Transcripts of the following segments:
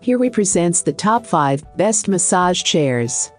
Here we presents the top 5 best massage chairs.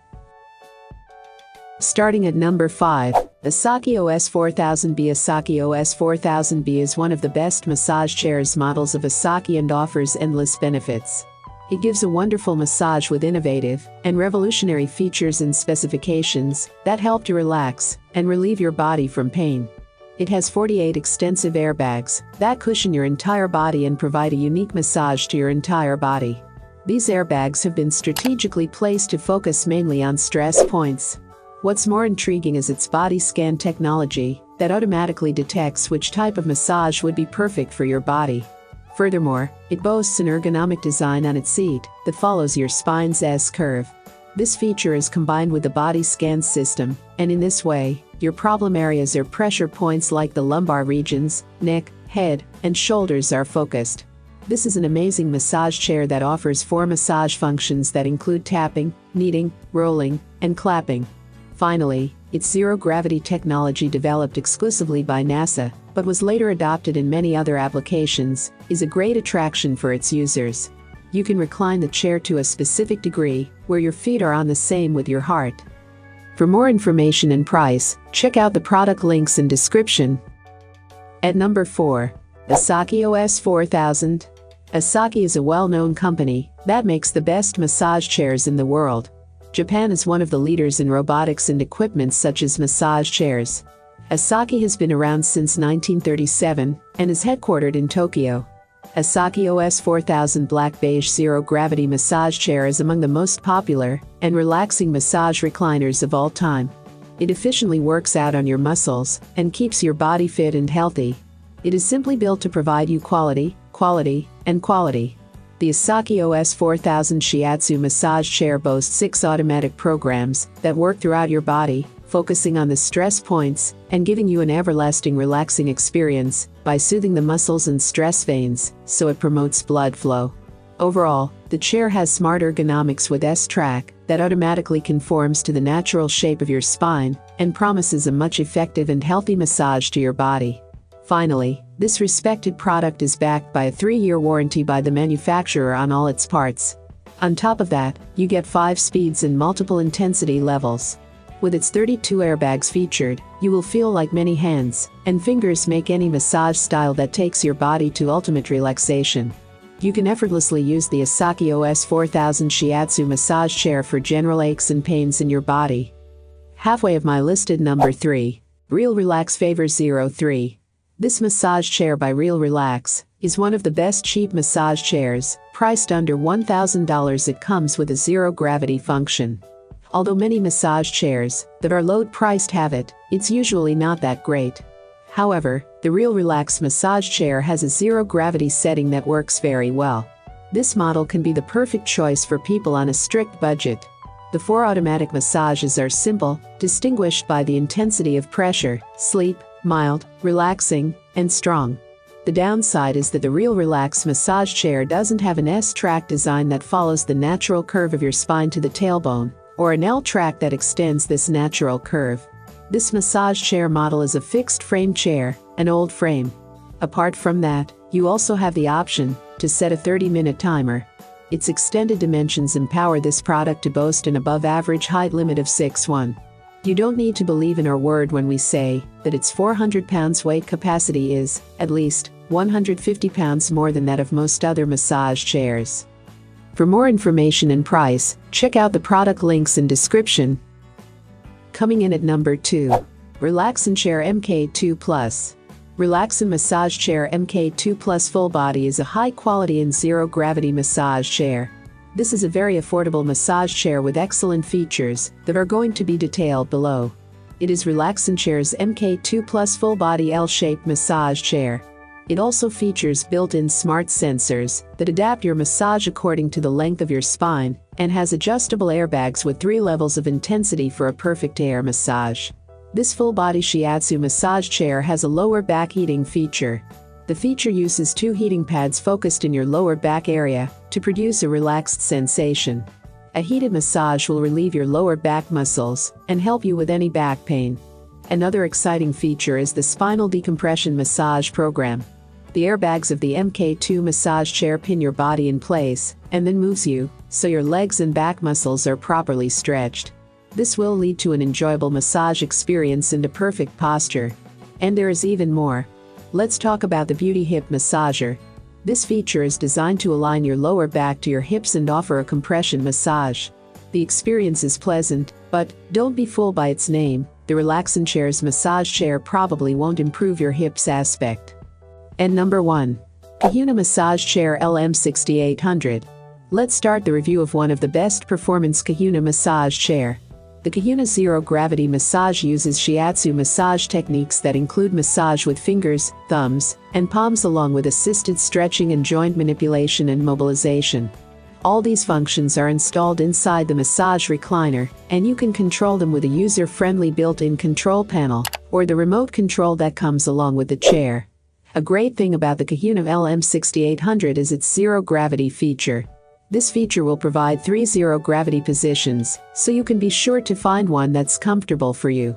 Starting at number 5, Osaki OS 4000B Osaki OS 4000B is one of the best massage chairs models of Osaki and offers endless benefits. It gives a wonderful massage with innovative and revolutionary features and specifications that help to relax and relieve your body from pain. It has 48 extensive airbags that cushion your entire body and provide a unique massage to your entire body. These airbags have been strategically placed to focus mainly on stress points. What's more intriguing is its body scan technology that automatically detects which type of massage would be perfect for your body. Furthermore, it boasts an ergonomic design on its seat that follows your spine's S curve. This feature is combined with the body scan system, and in this way, your problem areas or pressure points like the lumbar regions, neck, head, and shoulders are focused. This is an amazing massage chair that offers four massage functions that include tapping, kneading, rolling, and clapping. Finally, its zero gravity technology developed exclusively by NASA, but was later adopted in many other applications, is a great attraction for its users. You can recline the chair to a specific degree, where your feet are on the same with your heart. For more information and price, check out the product links in description. At number 4, Osaki OS 4000. Osaki is a well-known company that makes the best massage chairs in the world. Japan is one of the leaders in robotics and equipment such as massage chairs. Osaki has been around since 1937 and is headquartered in Tokyo. Osaki OS 4000 Black Beige Zero Gravity Massage Chair is among the most popular and relaxing massage recliners of all time. It efficiently works out on your muscles and keeps your body fit and healthy. It is simply built to provide you quality, quality, and quality. The Osaki OS 4000 Shiatsu massage chair boasts six automatic programs that work throughout your body, focusing on the stress points and giving you an everlasting relaxing experience by soothing the muscles and stress veins so it promotes blood flow. Overall, the chair has smart ergonomics with S-Track that automatically conforms to the natural shape of your spine and promises a much effective and healthy massage to your body. Finally, this respected product is backed by a 3-year warranty by the manufacturer on all its parts. On top of that, you get 5 speeds and multiple intensity levels. With its 32 airbags featured, you will feel like many hands and fingers make any massage style that takes your body to ultimate relaxation. You can effortlessly use the Osaki OS 4000 Shiatsu massage chair for general aches and pains in your body. Halfway of my listed number 3. Real Relax Favor 03. This massage chair by Real Relax is one of the best cheap massage chairs, priced under $1,000 it comes with a zero gravity function. Although many massage chairs that are low priced have it, it's usually not that great. However, the Real Relax massage chair has a zero gravity setting that works very well. This model can be the perfect choice for people on a strict budget. The four automatic massages are simple, distinguished by the intensity of pressure, sleep, mild, relaxing, and strong. The downside is that the Real Relax massage chair doesn't have an S-track design that follows the natural curve of your spine to the tailbone, or an L-track that extends this natural curve. This massage chair model is a fixed frame chair, an old frame. Apart from that, you also have the option to set a 30-minute timer. Its extended dimensions empower this product to boast an above average height limit of 6'1". You don't need to believe in our word when we say that its 400 pounds weight capacity is, at least, 150 pounds more than that of most other massage chairs. For more information and price, check out the product links in description. Coming in at number 2. Relaxonchair MK2 Plus. Relaxin Massage Chair MK2 Plus Full Body is a high quality and zero gravity massage chair this is a very affordable massage chair with excellent features that are going to be detailed below. It is Relaxonchair's MK2 Plus full body L-shaped massage chair. It also features built-in smart sensors that adapt your massage according to the length of your spine and has adjustable airbags with three levels of intensity for a perfect air massage. This full-body shiatsu massage chair has a lower back heating feature the feature uses two heating pads focused in your lower back area to produce a relaxed sensation. A heated massage will relieve your lower back muscles and help you with any back pain. Another exciting feature is the spinal decompression massage program. The airbags of the MK2 massage chair pin your body in place and then moves you, so your legs and back muscles are properly stretched. This will lead to an enjoyable massage experience and a perfect posture. And there is even more. Let's talk about the Beauty Hip Massager. This feature is designed to align your lower back to your hips and offer a compression massage. The experience is pleasant, but don't be fooled by its name. The Relaxonchair's massage chair probably won't improve your hips aspect. And number 1. Kahuna Massage Chair LM6800. Let's start the review of one of the best performance Kahuna massage chair. The Kahuna Zero Gravity Massage uses shiatsu massage techniques that include massage with fingers, thumbs, and palms along with assisted stretching and joint manipulation and mobilization. All these functions are installed inside the massage recliner, and you can control them with a user-friendly built-in control panel or the remote control that comes along with the chair. A great thing about the Kahuna LM6800 is its zero gravity feature. This feature will provide three zero gravity positions, so you can be sure to find one that's comfortable for you.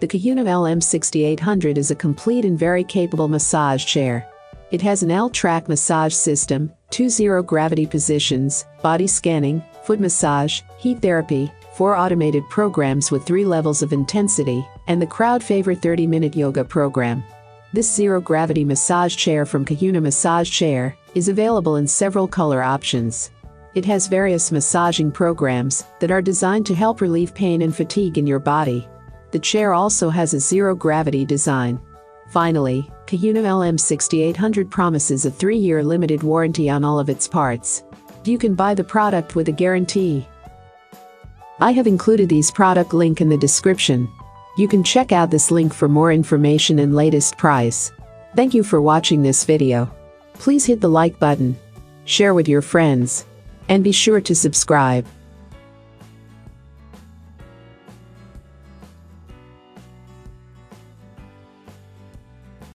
The Kahuna LM6800 is a complete and very capable massage chair. It has an L-track massage system, two zero gravity positions, body scanning, foot massage, heat therapy, four automated programs with three levels of intensity, and the crowd favorite 30-minute yoga program. This zero gravity massage chair from Kahuna Massage Chair is available in several color options. It has various massaging programs that are designed to help relieve pain and fatigue in your body. The chair also has a zero gravity design. Finally, Kahuna LM6800 promises a 3-year limited warranty on all of its parts. You can buy the product with a guarantee. I have included these product link in the description. You can check out this link for more information and latest price. Thank you for watching this video. Please hit the like button, share with your friends, and be sure to subscribe.